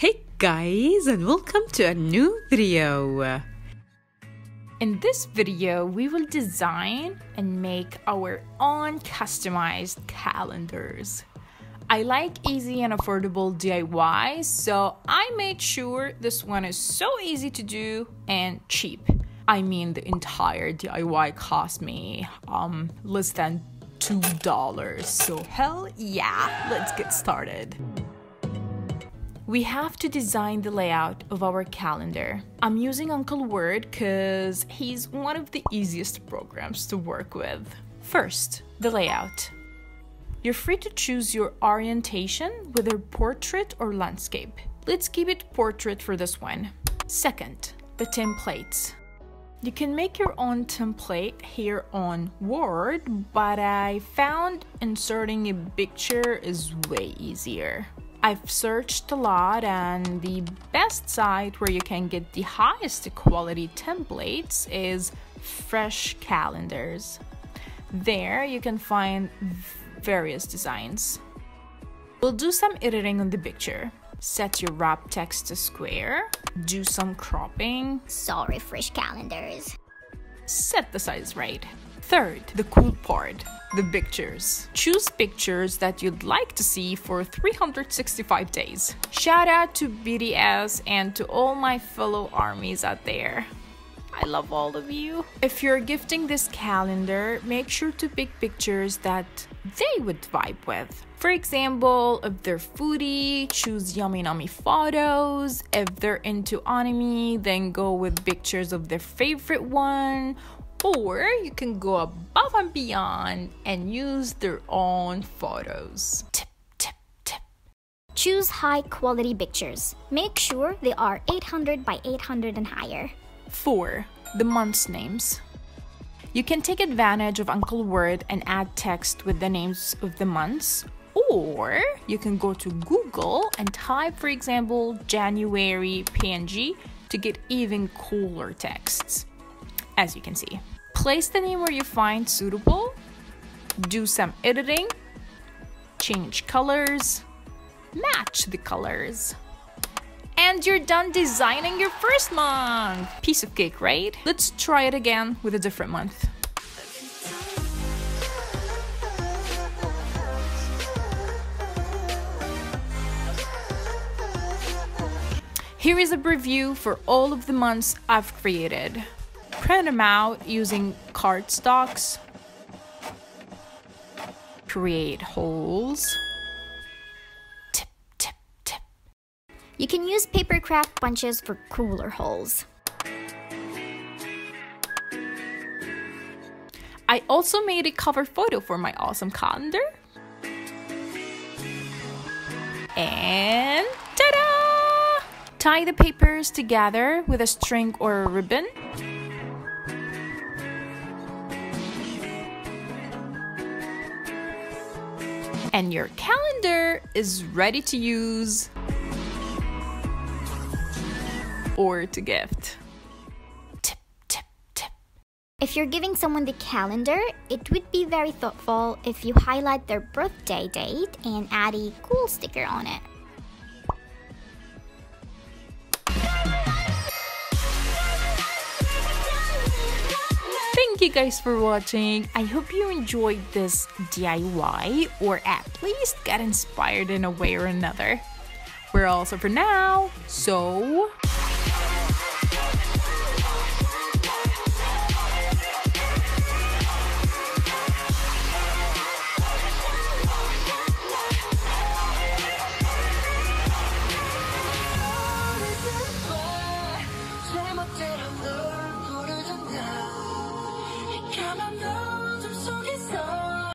Hey guys and welcome to a new video. In this video, we will design and make our own customized calendars. I like easy and affordable DIY, so I made sure this one is so easy to do and cheap. I mean, the entire DIY cost me um, less than $2. So, hell yeah, let's get started. We have to design the layout of our calendar. I'm using Uncle Word because he's one of the easiest programs to work with. First, the layout. You're free to choose your orientation, whether portrait or landscape. Let's keep it portrait for this one. Second, the templates. You can make your own template here on Word, but I found inserting a picture is way easier. I've searched a lot, and the best site where you can get the highest quality templates is Fresh Calendars. There you can find various designs. We'll do some editing on the picture. Set your wrap text to square, do some cropping. Sorry, fresh calendars. Set the size right. Third, the cool part, the pictures. Choose pictures that you'd like to see for 365 days. Shout out to BTS and to all my fellow armies out there. I love all of you. If you're gifting this calendar, make sure to pick pictures that they would vibe with. For example, if they're foodie, choose yummy nummy photos. If they're into anime, then go with pictures of their favorite one. Or you can go above and beyond and use their own photos. Tip, tip, tip. Choose high quality pictures. Make sure they are 800 by 800 and higher. 4. The month's names. You can take advantage of Uncle Word and add text with the names of the months, or you can go to Google and type, for example, January PNG to get even cooler texts. As you can see, place the name where you find suitable, do some editing, change colors, match the colors. And you're done designing your first month! Piece of cake, right? Let's try it again with a different month. Here is a preview for all of the months I've created. Print them out using cardstocks. Create holes. Tip, tip, tip. You can use paper craft bunches for cooler holes. I also made a cover photo for my awesome calendar. And ta-da! Tie the papers together with a string or a ribbon. And your calendar is ready to use or to gift. Tip, tip, tip. If you're giving someone the calendar, it would be very thoughtful if you highlight their birthday date and add a cool sticker on it. You guys for watching. I hope you enjoyed this DIY or at least got inspired in a way or another. We're all set for now, so